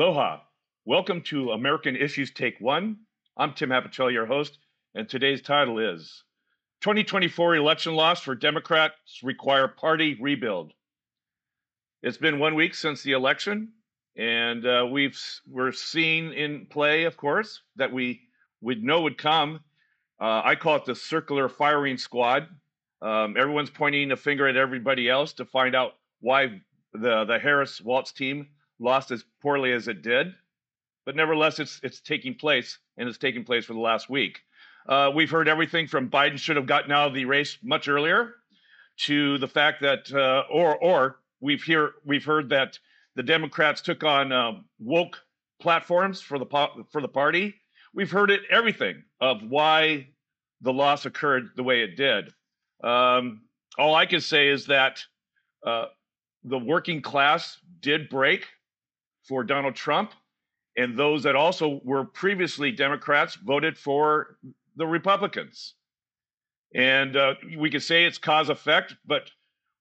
Aloha. Welcome to American Issues Take One. I'm Tim Apicella, your host, and today's title is 2024 Election Loss for Democrats Require Party Rebuild. It's been one week since the election, and uh, we've we're seeing in play, of course, that we would know would come. Uh, I call it the circular firing squad. Um, everyone's pointing a finger at everybody else to find out why the the Harris Walz team lost as poorly as it did. But nevertheless, it's it's taking place, and it's taking place for the last week. Uh, we've heard everything from Biden should have gotten out of the race much earlier, to the fact that, uh, or or we've hear we've heard that the Democrats took on uh, woke platforms for the for the party. We've heard it everything of why the loss occurred the way it did. Um, all I can say is that uh, the working class did break for Donald Trump, and those that also were previously Democrats voted for the Republicans. And uh, we could say it's cause effect, but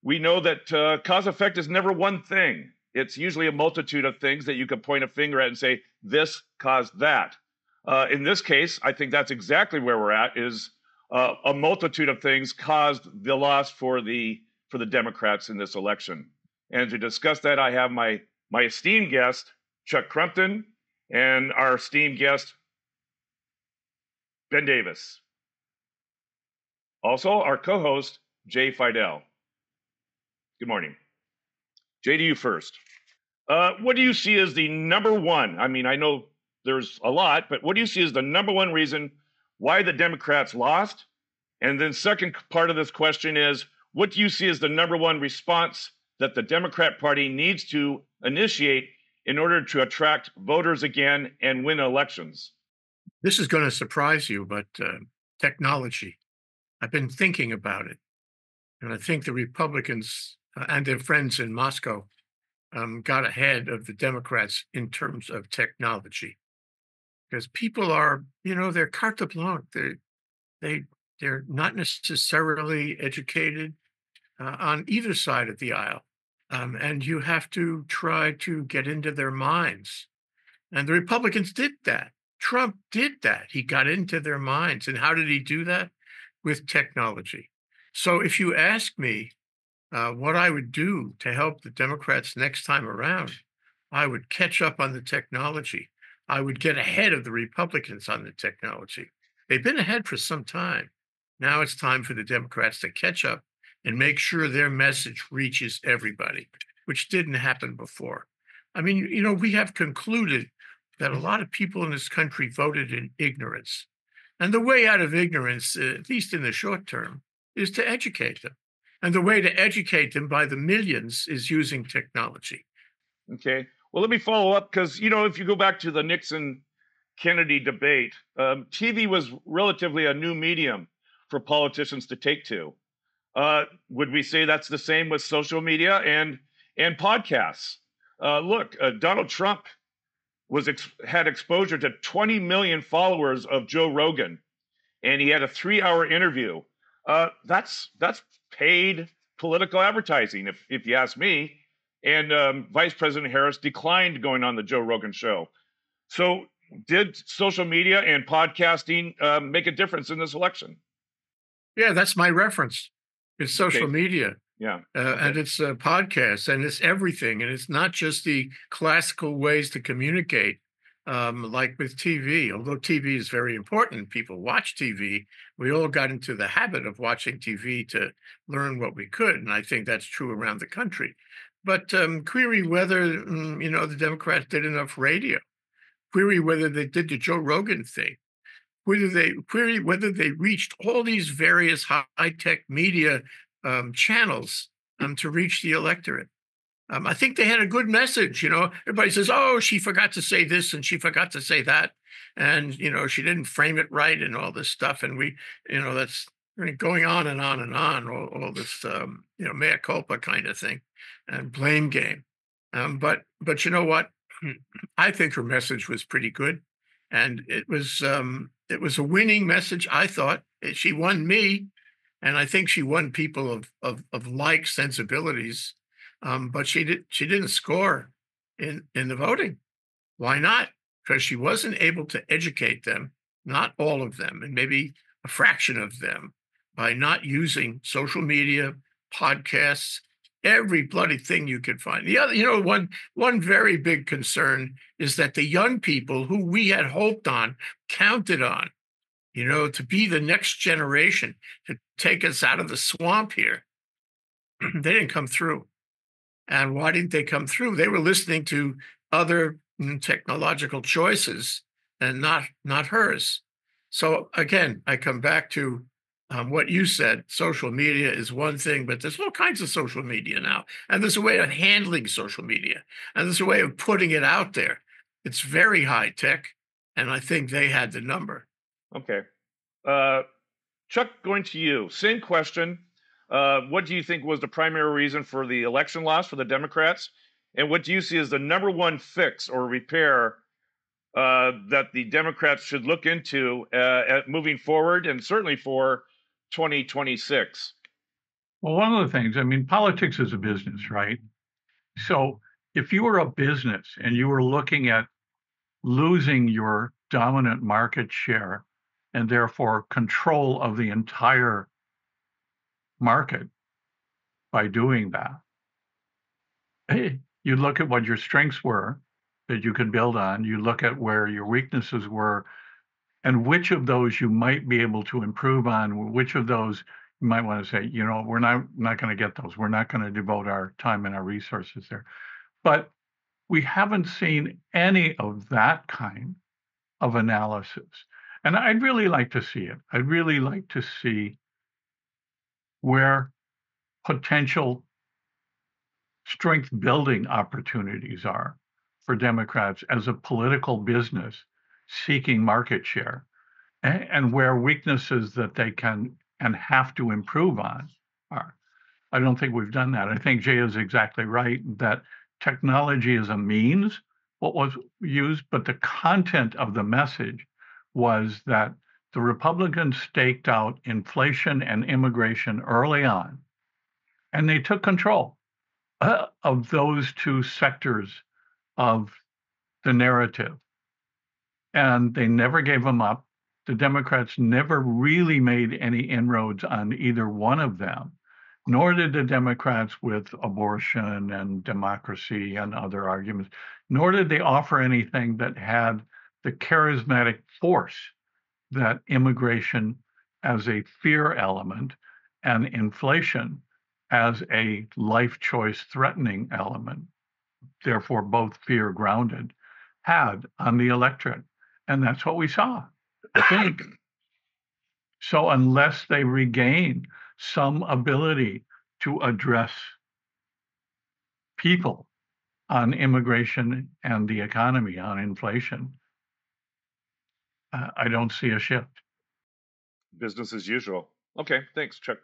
we know that uh, cause effect is never one thing. It's usually a multitude of things that you can point a finger at and say, this caused that. Uh, in this case, I think that's exactly where we're at. Is uh, a multitude of things caused the loss for the for the Democrats in this election. And to discuss that, I have my my esteemed guest Chuck Crumpton and our esteemed guest Ben Davis. Also, our co-host Jay Fidell. Good morning. Jay, to you first. Uh, what do you see as the number one? I mean, I know there's a lot, but what do you see as the number one reason why the Democrats lost? And then, second part of this question is what do you see as the number one response that the Democrat Party needs to initiate in order to attract voters again and win elections? This is going to surprise you, but uh, technology. I've been thinking about it. And I think the Republicans uh, and their friends in Moscow um, got ahead of the Democrats in terms of technology because people are, you know, they're carte blanche. They, they, they're not necessarily educated uh, on either side of the aisle. Um, and you have to try to get into their minds. And the Republicans did that. Trump did that. He got into their minds. And how did he do that? With technology. So if you ask me uh, what I would do to help the Democrats next time around, I would catch up on the technology. I would get ahead of the Republicans on the technology. They've been ahead for some time. Now it's time for the Democrats to catch up and make sure their message reaches everybody, which didn't happen before. I mean, you know, we have concluded that a lot of people in this country voted in ignorance. And the way out of ignorance, uh, at least in the short term, is to educate them. And the way to educate them by the millions is using technology. Okay. Well, let me follow up because, you know, if you go back to the Nixon Kennedy debate, um, TV was relatively a new medium for politicians to take to. Uh, would we say that's the same with social media and and podcasts? Uh, look, uh, Donald Trump was ex- had exposure to 20 million followers of Joe Rogan, and he had a three-hour interview. Uh, that's that's paid political advertising, if if you ask me. And um, Vice President Harris declined going on the Joe Rogan show. So, did social media and podcasting uh, make a difference in this election? Yeah, that's my reference. It's social okay. media. Yeah. Uh, okay. And it's uh, podcasts and it's everything. And it's not just the classical ways to communicate, um, like with TV. Although TV is very important, people watch TV. We all got into the habit of watching TV to learn what we could. And I think that's true around the country. But um, query whether, mm, you know, the Democrats did enough radio. Query whether they did the Joe Rogan thing whether they query whether they reached all these various high tech media um, channels um, to reach the electorate. Um, I think they had a good message. You know, everybody says, "Oh, she forgot to say this and she forgot to say that," and you know, she didn't frame it right and all this stuff. And we, you know, that's going on and on and on. All, all this, um, you know, mea culpa kind of thing, and blame game. Um, but but you know what? I think her message was pretty good, and it was um, it was a winning message. I thought eh, she won me, and I think she won people of of, of like sensibilities. Um, but she did she didn't score in in the voting. Why not? Because she wasn't able to educate them, not all of them, and maybe a fraction of them, by not using social media, podcasts, every bloody thing you could find. The other, you know, one one very big concern is that the young people who we had hoped on, counted on, you know, to be the next generation to take us out of the swamp here, they didn't come through. And why didn't they come through? They were listening to other mm, technological choices and not not hers. So again, I come back to um, what you said, social media is one thing, but there's all kinds of social media now. And there's a way of handling social media, and there's a way of putting it out there. It's very high tech. And I think they had the number. Okay. Uh, Chuck, going to you. Same question. Uh, what do you think was the primary reason for the election loss for the Democrats? And what do you see as the number one fix or repair uh, that the Democrats should look into uh, at moving forward and certainly for 2026? Well, one of the things, I mean, politics is a business, right? So if you were a business and you were looking at losing your dominant market share and therefore control of the entire market by doing that, you look at what your strengths were that you could build on, you look at where your weaknesses were and which of those you might be able to improve on, which of those you might want to say, you know, we're not not going to get those. We're not going to devote our time and our resources there. But we haven't seen any of that kind of analysis. And I'd really like to see it. I'd really like to see where potential strength building opportunities are for Democrats as a political business seeking market share and, where weaknesses that they can and have to improve on are. I don't think we've done that. I think Jay is exactly right that technology is a means what was used, but the content of the message was that the Republicans staked out inflation and immigration early on, and they took control uh, of those two sectors of the narrative and they never gave them up. The Democrats never really made any inroads on either one of them, nor did the Democrats with abortion and democracy and other arguments, nor did they offer anything that had the charismatic force that immigration as a fear element and inflation as a life choice threatening element, therefore both fear grounded, had on the electorate. And that's what we saw, I think. so unless they regain some ability to address people on immigration and the economy, on inflation, uh, I don't see a shift. Business as usual. Okay, thanks, Chuck.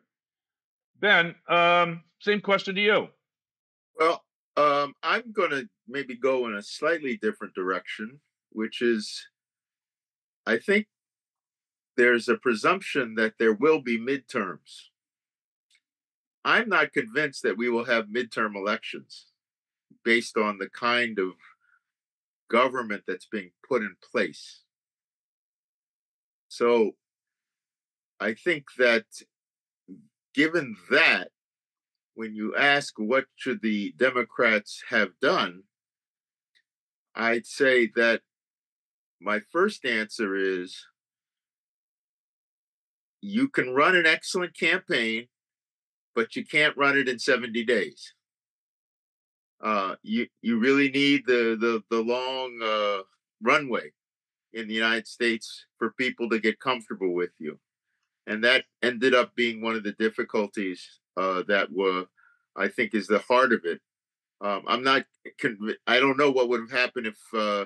Ben, um, same question to you. Well, um, I'm going to maybe go in a slightly different direction, which is I think there's a presumption that there will be midterms. I'm not convinced that we will have midterm elections based on the kind of government that's being put in place. So I think that given that, when you ask what should the Democrats have done, I'd say that my first answer is you can run an excellent campaign, but you can't run it in 70 days. Uh, you you really need the the the long uh, runway in the United States for people to get comfortable with you, and that ended up being one of the difficulties uh, that were, I think, is the heart of it. Um, I'm not. Conv- I don't know what would have happened if uh,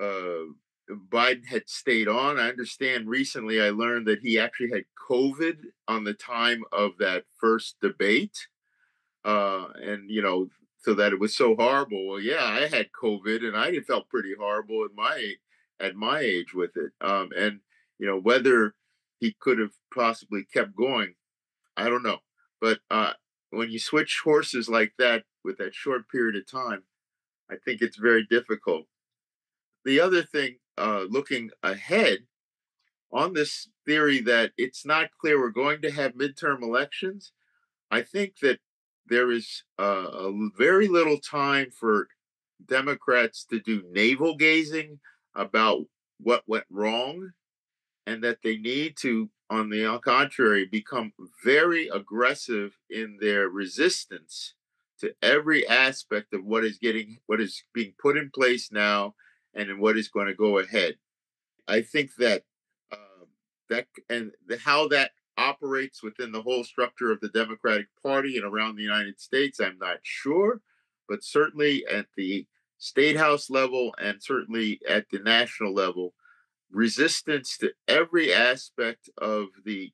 uh, Biden had stayed on. I understand recently I learned that he actually had COVID on the time of that first debate. Uh, and, you know, so that it was so horrible. Well, yeah, I had COVID and I felt pretty horrible at my at my age with it. Um, and, you know, whether he could have possibly kept going, I don't know. But uh, when you switch horses like that with that short period of time, I think it's very difficult. the other thing, uh, looking ahead on this theory that it's not clear we're going to have midterm elections, I think that there is uh, a very little time for Democrats to do navel gazing about what went wrong and that they need to, on the contrary, become very aggressive in their resistance to every aspect of what is getting what is being put in place now and what is going to go ahead. I think that uh, that and the, how that operates within the whole structure of the Democratic Party and around the United States, I'm not sure, but certainly at the state house level and certainly at the national level, resistance to every aspect of the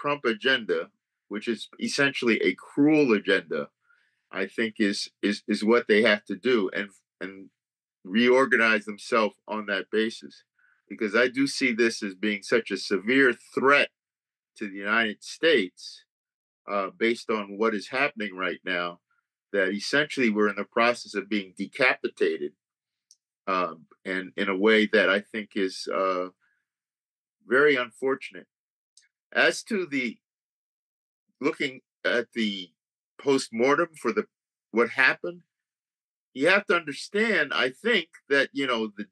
Trump agenda, which is essentially a cruel agenda, I think is is is what they have to do and and reorganize themselves on that basis. Because I do see this as being such a severe threat to the United States, uh, based on what is happening right now, that essentially we're in the process of being decapitated, um, and in a way that I think is uh, very unfortunate. As to the looking at the post mortem for the what happened, you have to understand. I think that you know the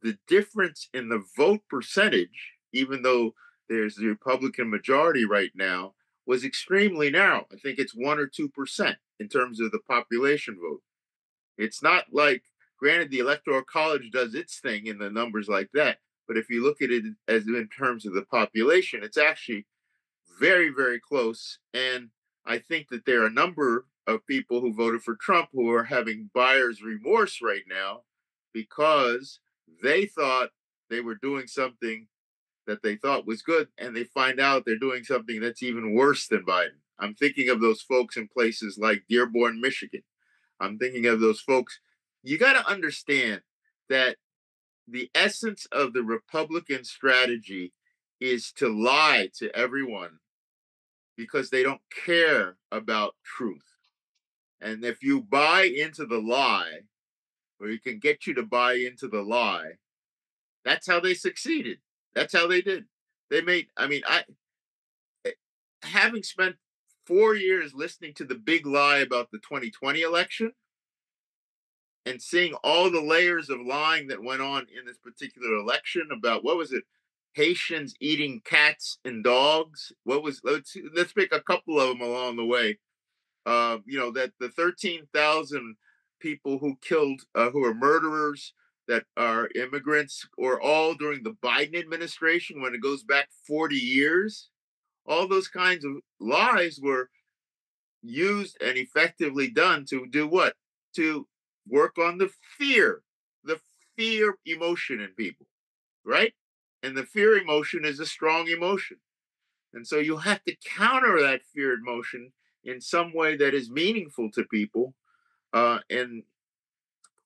the difference in the vote percentage, even though there's the Republican majority right now, was extremely narrow. I think it's one or two percent in terms of the population vote. It's not like, granted, the Electoral College does its thing in the numbers like that, but if you look at it as in terms of the population, it's actually very, very close. And I think that there are a number of people who voted for Trump who are having buyer's remorse right now because they thought they were doing something that they thought was good and they find out they're doing something that's even worse than Biden. I'm thinking of those folks in places like Dearborn, Michigan. I'm thinking of those folks. You got to understand that the essence of the Republican strategy is to lie to everyone because they don't care about truth. And if you buy into the lie, or you can get you to buy into the lie, that's how they succeeded. That's how they did. They made, I mean, I, eh, having spent four years listening to the big lie about the 2020 election and seeing all the layers of lying that went on in this particular election about what was it Haitians eating cats and dogs. What was let's let's pick a couple of them along the way. You know that the thirteen thousand people who killed, uh, who are murderers, that are immigrants, or all during the Biden administration when it goes back forty years. All those kinds of lies were used and effectively done to do what? To work on the fear, the fear emotion in people, right? And the fear emotion is a strong emotion. And so you have to counter that fear emotion in some way that is meaningful to people. Uh, and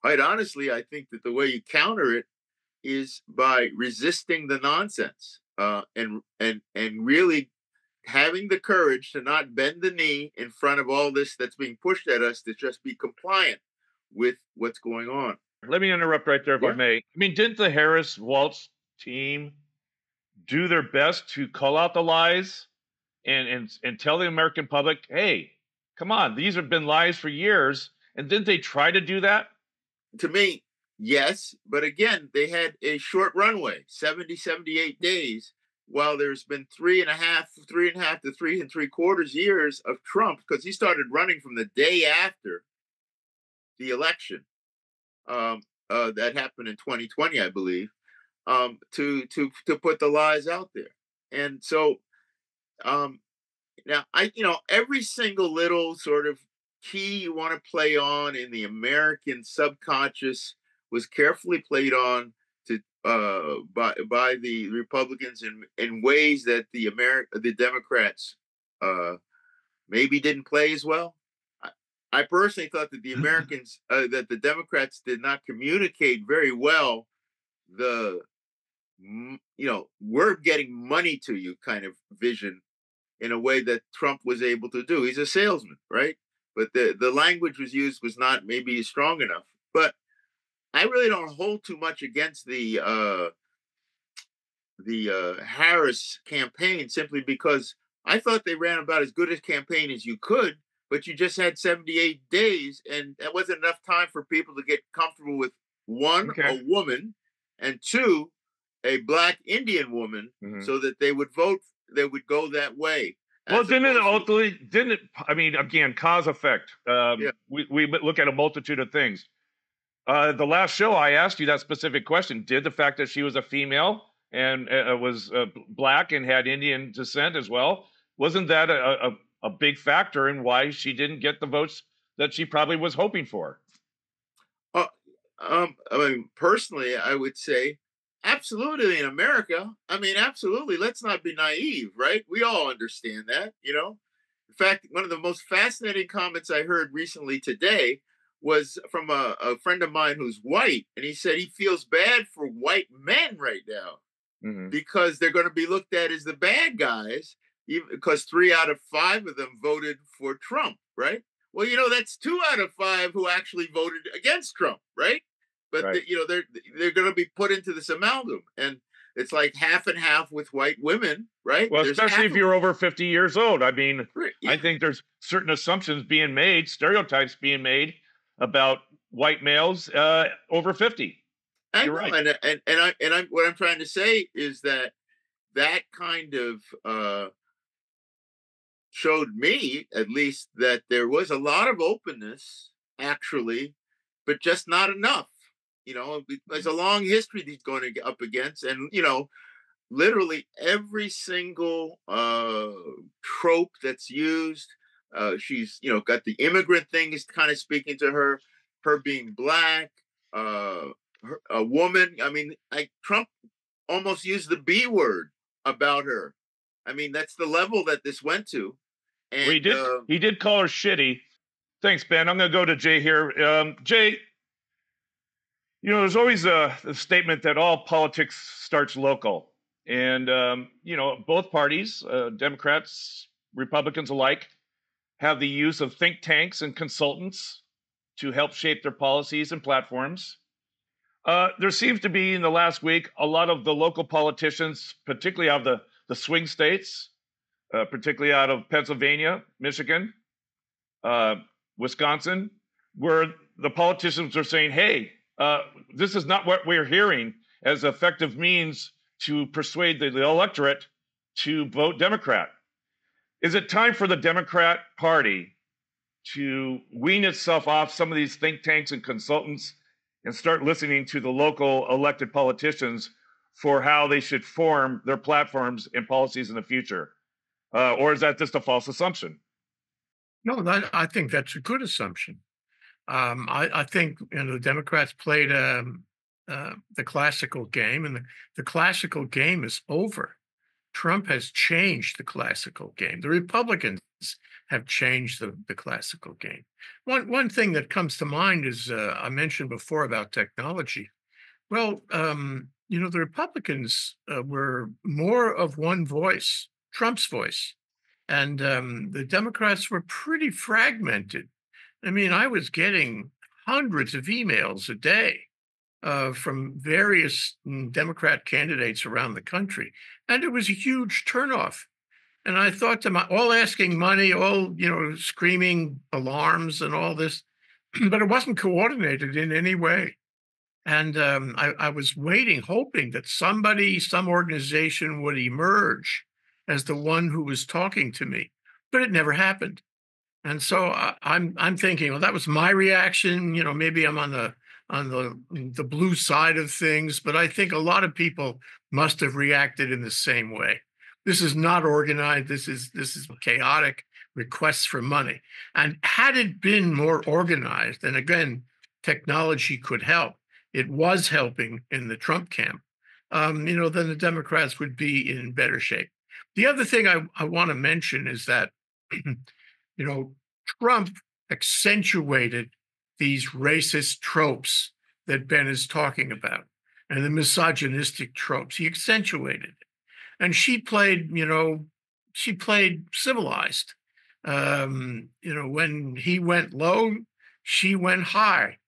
quite honestly, I think that the way you counter it is by resisting the nonsense uh, and and and really having the courage to not bend the knee in front of all this that's being pushed at us to just be compliant with what's going on. Let me interrupt right there, if yeah. I may. I mean, didn't the Harris Walz team do their best to call out the lies and and and tell the American public, hey, come on, these have been lies for years. And didn't they try to do that? To me, yes. But again, they had a short runway, 70, 78 days, while there's been three and a half, three and a half to three and three quarters years of Trump, because he started running from the day after the election. Um, uh, that happened in 2020, I believe um, to to to put the lies out there. And so um, now I you know every single little sort of key you want to play on in the American subconscious was carefully played on to uh, by by the Republicans in in ways that the America the Democrats uh, maybe didn't play as well. I, I personally thought that the Americans uh, that the Democrats did not communicate very well the you know, we're getting money to you kind of vision in a way that Trump was able to do. He's a salesman, right? But the, the language was used was not maybe strong enough. But I really don't hold too much against the uh, the uh, Harris campaign simply because I thought they ran about as good a campaign as you could, but you just had 78 days, and that wasn't enough time for people to get comfortable with one, Okay. a woman, and two, a black Indian woman, Mhm. so that they would vote, they would go that way. Well, didn't it ultimately? Didn't it? I mean, again, cause effect. Um, Yeah. We we look at a multitude of things. Uh, the last show, I asked you that specific question. Did the fact that she was a female and uh, was uh, black and had Indian descent as well, wasn't that a, a a big factor in why she didn't get the votes that she probably was hoping for? Um, I mean, personally, I would say absolutely in America. I mean, absolutely. Let's not be naive, right? We all understand that, you know. In fact, one of the most fascinating comments I heard recently today was from a, a friend of mine who's white, and he said he feels bad for white men right now Mhm. because they're going to be looked at as the bad guys, even because three out of five of them voted for Trump, right? Well, you know, that's two out of five who actually voted against Trump, right? But Right. the- you know, they're they're going to be put into this amalgam, and it's like half and half with white women, right? Well, There's especially if you're over 50 years old. I mean, right, I think there's certain assumptions being made, stereotypes being made about white males uh, over 50. I you're know, right. and and and I and I what I'm trying to say is that that kind of uh showed me at least that there was a lot of openness actually but just not enough you know there's a long history he's going to get up against and you know literally every single uh trope that's used uh she's you know got the immigrant thing is kind of speaking to her her being black uh her, a woman i mean like trump almost used the b word about her i mean that's the level that this went to and Well, he did. uh, he did call her shitty. Thanks, Ben. I'm going to go to Jay here. Um, Jay, you know, there's always a, a statement that all politics starts local, and um, you know, both parties, uh, Democrats, Republicans alike, have the use of think tanks and consultants to help shape their policies and platforms. Uh, there seems to be in the last week a lot of the local politicians, particularly out of the, the swing states, uh, particularly out of Pennsylvania, Michigan, uh, Wisconsin, where the politicians are saying, hey, uh, this is not what we're hearing as effective means to persuade the, the electorate to vote Democrat. Is it time for the Democrat Party to wean itself off some of these think tanks and consultants and start listening to the local elected politicians for how they should form their platforms and policies in the future? Uh, or is that just a false assumption? No, I think that's a good assumption. Um, I, I think you know the Democrats played um, uh, the classical game, and the, the classical game is over. Trump has changed the classical game. The Republicans have changed the, the classical game. One one thing that comes to mind is uh, I mentioned before about technology. Well, um, you know the Republicans uh, were more of one voice, Trump's voice, and um, the Democrats were pretty fragmented. I mean, I was getting hundreds of emails a day uh, from various mm, Democrat candidates around the country, and it was a huge turnoff. And I thought to my, all asking money, all you know, screaming alarms and all this, but it wasn't coordinated in any way. And um, I, I was waiting, hoping that somebody, some organization would emerge as the one who was talking to me, but it never happened. And so I, I'm I'm thinking, well, that was my reaction. You know, maybe I'm on the on the the blue side of things, but I think a lot of people must have reacted in the same way. This is not organized. This is this is chaotic requests for money. And had it been more organized, and again, technology could help. It was helping in the Trump camp. Um, you know, then the Democrats would be in better shape. The other thing I, I want to mention is that, you know, Trump accentuated these racist tropes that Ben is talking about and the misogynistic tropes. He accentuated it. And she played, you know, she played civilized. Um, you know, when he went low, she went high.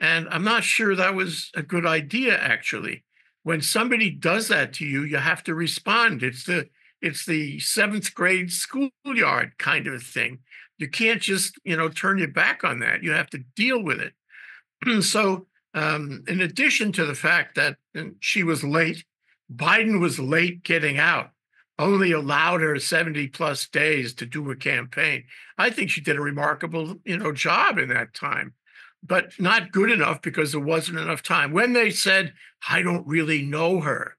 And I'm not sure that was a good idea, actually. When somebody does that to you, you have to respond. It's the it's the seventh grade schoolyard kind of thing. You can't just, you know, turn your back on that. You have to deal with it. so um, in addition to the fact that she was late, Biden was late getting out, only allowed her 70 plus days to do a campaign. I think she did a remarkable, you know, job in that time, but not good enough because there wasn't enough time. When they said, I don't really know her,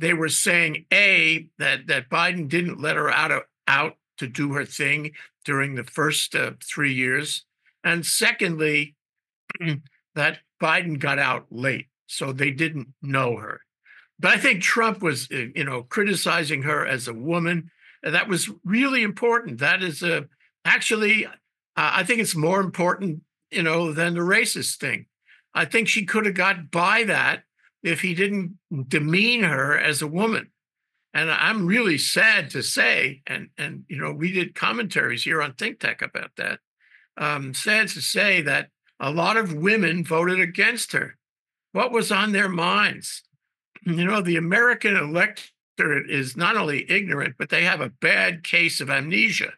they were saying a that that Biden didn't let her out of, out to do her thing during the first uh, three years, and secondly, that Biden got out late, so they didn't know her. But I think Trump was, uh, you know, criticizing her as a woman. That was really important. That is a actually, uh, I think it's more important, you know, than the racist thing. I think she could have got by that if he didn't demean her as a woman. And I'm really sad to say, and and you know, we did commentaries here on Think Tech about that. Um, sad to say that a lot of women voted against her. What was on their minds? You know, the American electorate is not only ignorant, but they have a bad case of amnesia.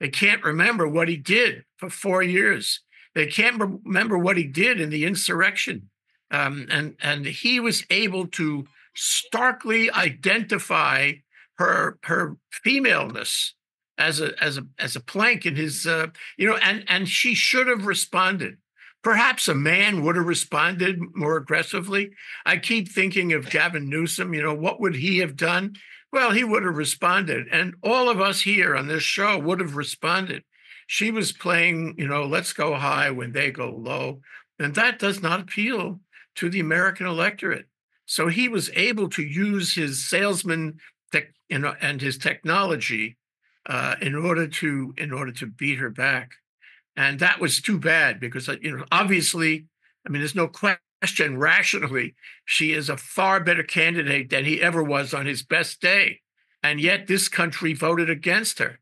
They can't remember what he did for four years. They can't remember what he did in the insurrection. Um, and, and he was able to starkly identify her, her femaleness as a, as a, as a plank in his, uh, you know, and, and she should have responded. Perhaps a man would have responded more aggressively. I keep thinking of Gavin Newsom. You know, what would he have done? Well, he would have responded. And all of us here on this show would have responded. She was playing, you know, let's go high when they go low. And that does not appeal to the American electorate. So he was able to use his salesman tech, know, and his technology uh, in order to in order to beat her back. And that was too bad because, uh, you know, obviously, I mean, there's no question rationally, she is a far better candidate than he ever was on his best day. And yet this country voted against her.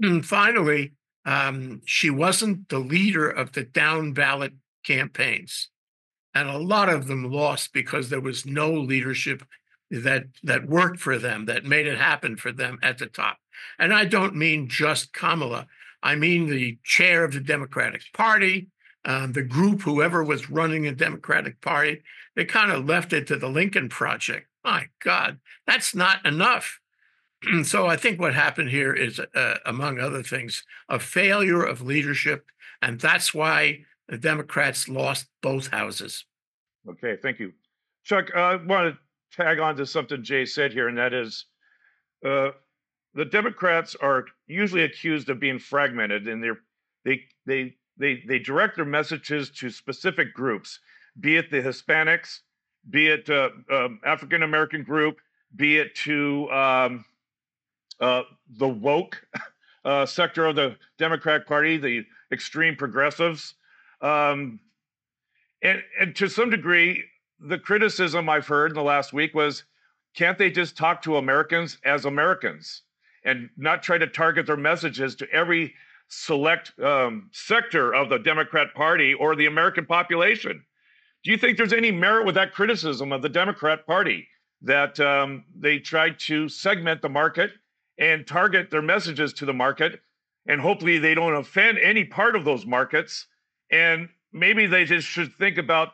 Finally, um, she wasn't the leader of the down ballot campaigns. And a lot of them lost because there was no leadership that that worked for them, that made it happen for them at the top. And I don't mean just Kamala. I mean the chair of the Democratic Party, um, the group, whoever was running the Democratic Party, they kind of left it to the Lincoln Project. My God, that's not enough. And so I think what happened here is, uh, among other things, a failure of leadership, and that's why the Democrats lost both houses. Okay, thank you, Chuck. Uh, I want to tag on to something Jay said here, and that is uh, the Democrats are usually accused of being fragmented, and they they they they direct their messages to specific groups, be it the Hispanics, be it uh, um, African American group, be it to um, uh, the woke uh, sector of the Democratic Party, the extreme progressives, um, and and to some degree, the criticism I've heard in the last week was, can't they just talk to Americans as Americans? and not try to target their messages to every select um, sector of the Democrat Party or the American population. Do you think there's any merit with that criticism of the Democrat Party that um, they tried to segment the market and target their messages to the market, and hopefully they don't offend any part of those markets? And maybe they just should think about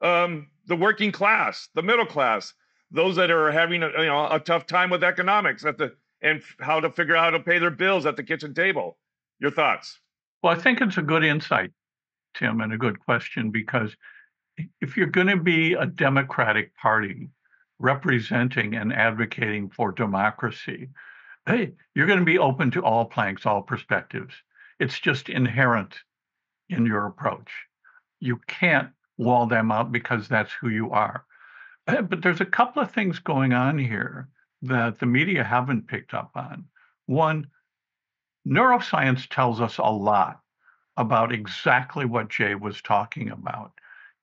um, the working class, the middle class, those that are having a, you know a tough time with economics at the and how to figure out how to pay their bills at the kitchen table. Your thoughts? Well, I think it's a good insight, Tim, and a good question because if you're going to be a Democratic Party representing and advocating for democracy, hey, you're going to be open to all planks, all perspectives. It's just inherent in your approach. You can't wall them out because that's who you are. Eh, but there's a couple of things going on here that the media haven't picked up on. One, neuroscience tells us a lot about exactly what Jay was talking about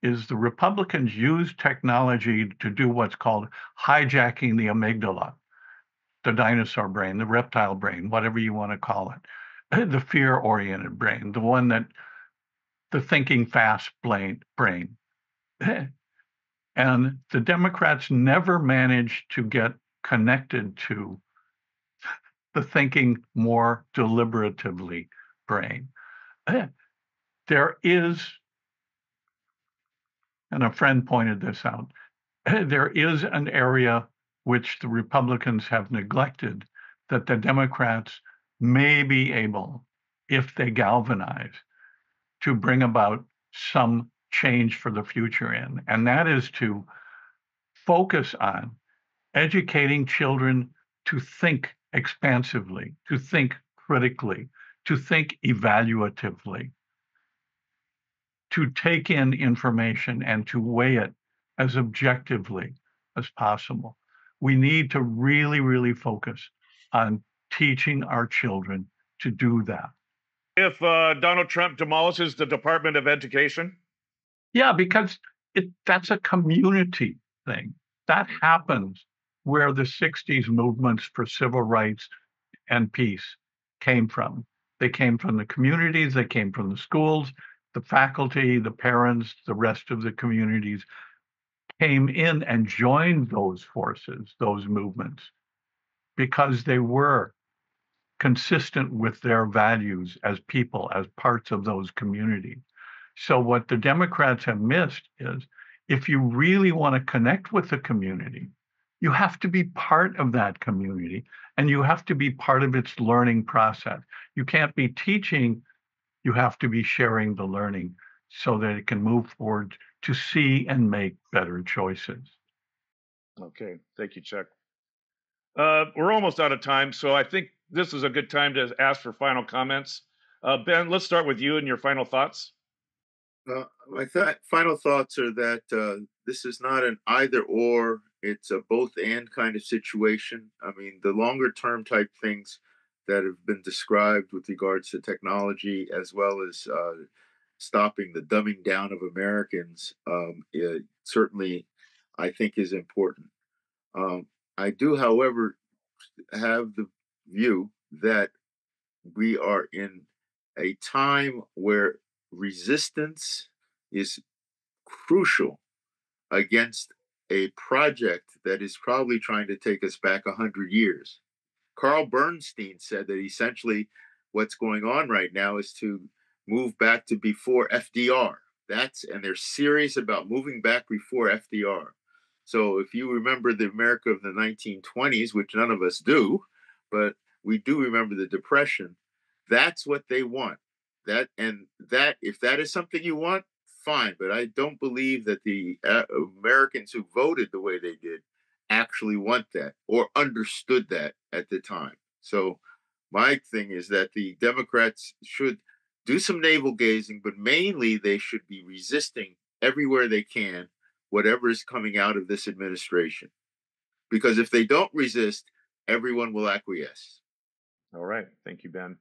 is the Republicans use technology to do what's called hijacking the amygdala, the dinosaur brain, the reptile brain, whatever you want to call it, the fear oriented brain, the one that the thinking fast brain. and the Democrats never managed to get connected to the thinking more deliberatively brain. There is, and a friend pointed this out, there is an area which the Republicans have neglected that the Democrats may be able, if they galvanize, to bring about some change for the future in. And that is to focus on educating children to think expansively, to think critically, to think evaluatively, to take in information and to weigh it as objectively as possible. We need to really, really focus on teaching our children to do that. If uh, Donald Trump demolishes the Department of Education? Yeah, because it, that's a community thing. That happens where the 60s movements for civil rights and peace came from. They came from the communities, they came from the schools, the faculty, the parents, the rest of the communities came in and joined those forces, those movements, because they were consistent with their values as people, as parts of those communities. So, what the Democrats have missed is if you really want to connect with the community, you have to be part of that community and you have to be part of its learning process. You can't be teaching, you have to be sharing the learning so that it can move forward to see and make better choices. Okay, thank you, Chuck. Uh, we're almost out of time, so I think this is a good time to ask for final comments. Uh, ben, let's start with you and your final thoughts. Uh, my th- final thoughts are that uh, this is not an either or, it's a both and kind of situation. I mean, the longer term type things that have been described with regards to technology as well as uh, stopping the dumbing down of Americans um, certainly, I think, is important. Um, I do, however, have the view that we are in a time where resistance is crucial against a project that is probably trying to take us back 100 years. Carl Bernstein said that essentially what's going on right now is to move back to before FDR. That's and they're serious about moving back before FDR. So if you remember the America of the 1920s, which none of us do, but we do remember the Depression, that's what they want. That and that if that is something you want, fine. But I don't believe that the uh, Americans who voted the way they did actually want that or understood that at the time. So my thing is that the Democrats should do some navel gazing, but mainly they should be resisting everywhere they can whatever is coming out of this administration. Because if they don't resist, everyone will acquiesce. All right. Thank you, Ben.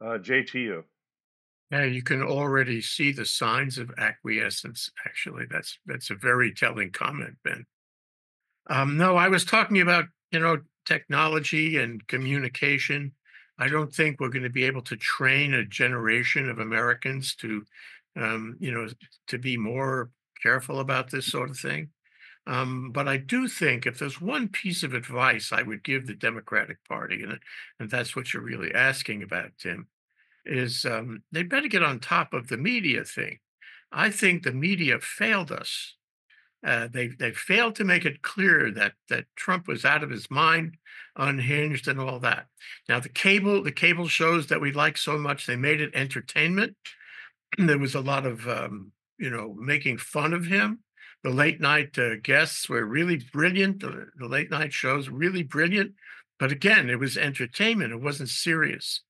Uh, JTU. Yeah, you can already see the signs of acquiescence. Actually, that's that's a very telling comment, Ben. Um, no, I was talking about you know technology and communication I don't think we're going to be able to train a generation of Americans to, um, you know, to be more careful about this sort of thing. Um, but I do think if there's one piece of advice I would give the Democratic Party, and, and that's what you're really asking about, Tim, is um, they better get on top of the media thing. I think the media failed us uh, they they failed to make it clear that that Trump was out of his mind, unhinged, and all that. Now the cable the cable shows that we like so much they made it entertainment. there was a lot of um, you know making fun of him. The late night uh, guests were really brilliant. The, the late night shows really brilliant, but again, it was entertainment. It wasn't serious.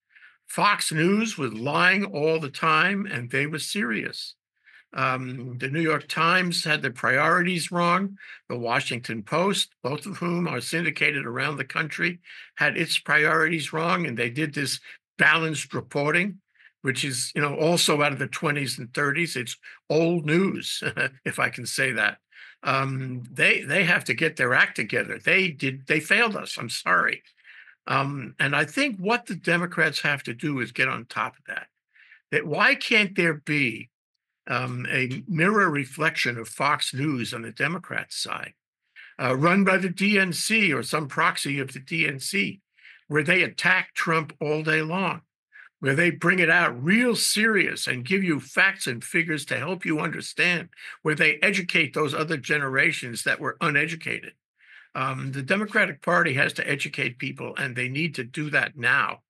Fox News was lying all the time, and they were serious. Um, the New York Times had their priorities wrong. The Washington Post, both of whom are syndicated around the country, had its priorities wrong, and they did this balanced reporting, which is, you know, also out of the 20s and 30s. It's old news, if I can say that. Um, they they have to get their act together. They did they failed us. I'm sorry. Um, and I think what the Democrats have to do is get on top of that. That why can't there be um, a mirror reflection of Fox News on the Democrats' side, uh, run by the DNC or some proxy of the DNC, where they attack Trump all day long, where they bring it out real serious and give you facts and figures to help you understand, where they educate those other generations that were uneducated. Um, the Democratic Party has to educate people, and they need to do that now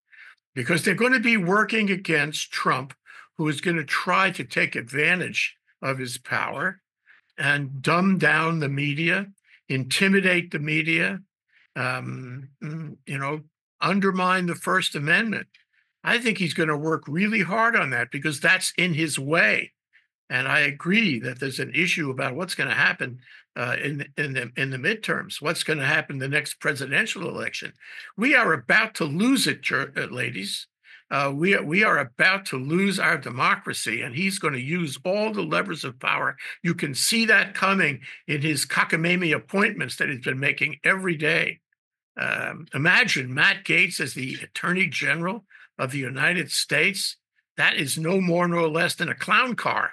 because they're going to be working against Trump, who is going to try to take advantage of his power and dumb down the media, intimidate the media, um, mm, you know, undermine the First Amendment. I think he's going to work really hard on that because that's in his way. And I agree that there's an issue about what's going to happen uh, in in the in the midterms. What's going to happen the next presidential election? We are about to lose it, uh, ladies. Uh, we are, we are about to lose our democracy, and he's going to use all the levers of power. You can see that coming in his cockamamie appointments that he's been making every day. Um, imagine Matt Gaetz as the Attorney General of the United States. That is no more nor less than a clown car.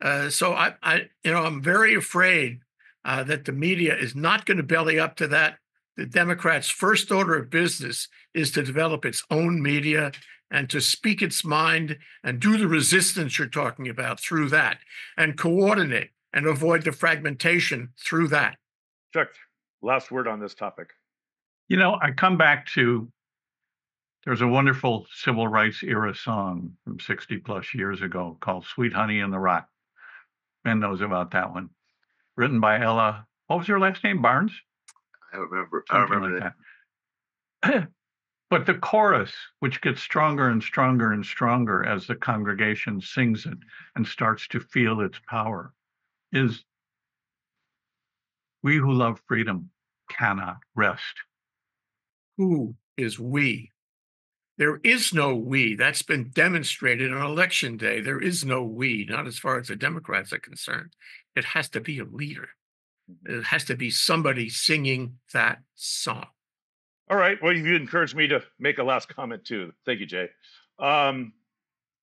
Uh, so I, I, you know, I'm very afraid uh, that the media is not going to belly up to that. The Democrats' first order of business is to develop its own media and to speak its mind and do the resistance you're talking about through that and coordinate and avoid the fragmentation through that. Chuck, last word on this topic. You know, I come back to there's a wonderful civil rights era song from 60 plus years ago called Sweet Honey in the Rock. Ben knows about that one. Written by Ella, what was her last name? Barnes? I remember. I remember like that. that. but the chorus, which gets stronger and stronger and stronger as the congregation sings it and starts to feel its power, is We who love freedom cannot rest. Who is we? There is no we. That's been demonstrated on election day. There is no we, not as far as the Democrats are concerned. It has to be a leader. Mm-hmm. It has to be somebody singing that song. All right. Well, you encouraged me to make a last comment too. Thank you, Jay. Um,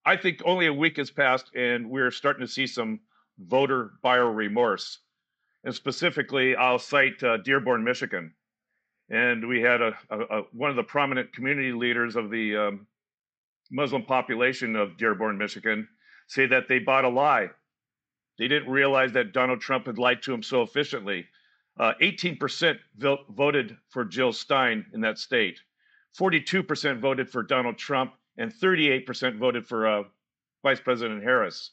I think only a week has passed, and we're starting to see some voter buyer remorse. And specifically, I'll cite uh, Dearborn, Michigan and we had a, a, a, one of the prominent community leaders of the um, Muslim population of Dearborn, Michigan, say that they bought a lie. They didn't realize that Donald Trump had lied to them so efficiently. Uh, 18% vo- voted for Jill Stein in that state. 42% voted for Donald Trump, and 38% voted for uh, Vice President Harris.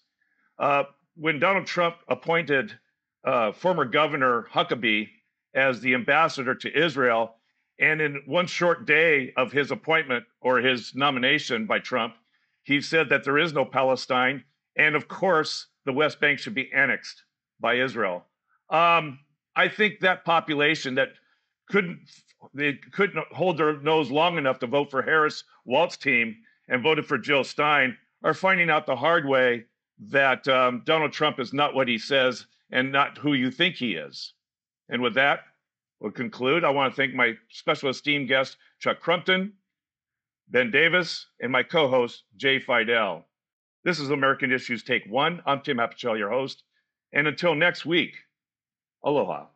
Uh, when Donald Trump appointed uh, former Governor Huckabee as the ambassador to Israel. And in one short day of his appointment or his nomination by Trump, he said that there is no Palestine. And of course, the West Bank should be annexed by Israel. Um, I think that population that couldn't they couldn't hold their nose long enough to vote for Harris Walz team and voted for Jill Stein are finding out the hard way that um, Donald Trump is not what he says and not who you think he is. And with that, we'll conclude. I want to thank my special esteemed guest, Chuck Crumpton, Ben Davis, and my co host, Jay Fidell. This is American Issues Take One. I'm Tim Apicella, your host. And until next week, aloha.